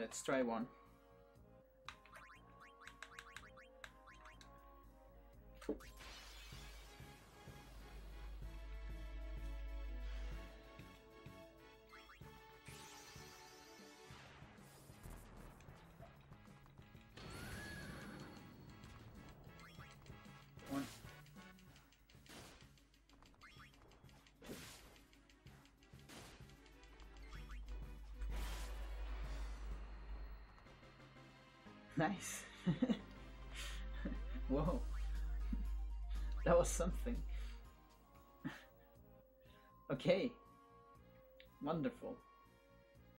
Let's try. One. Nice. Whoa. That was something. okay. Wonderful.